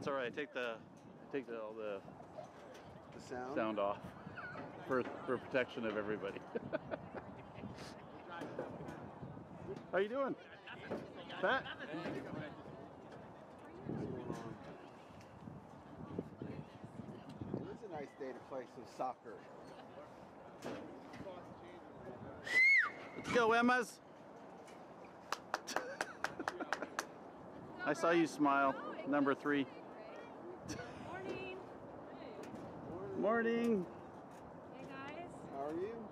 That's all right. Take the take the, all the The sound. sound off for for protection of everybody. How you doing? Pat? It is a nice day to play some soccer. Let's go, Emmas. I saw you smile. Number three. Morning. Hey guys. How are you?